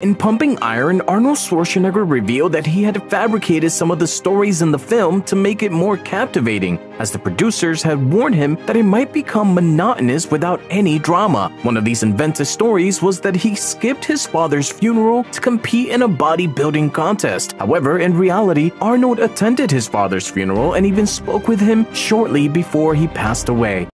In Pumping Iron, Arnold Schwarzenegger revealed that he had fabricated some of the stories in the film to make it more captivating, as the producers had warned him that it might become monotonous without any drama. One of these invented stories was that he skipped his father's funeral to compete in a bodybuilding contest. However, in reality, Arnold attended his father's funeral and even spoke with him shortly before he passed away.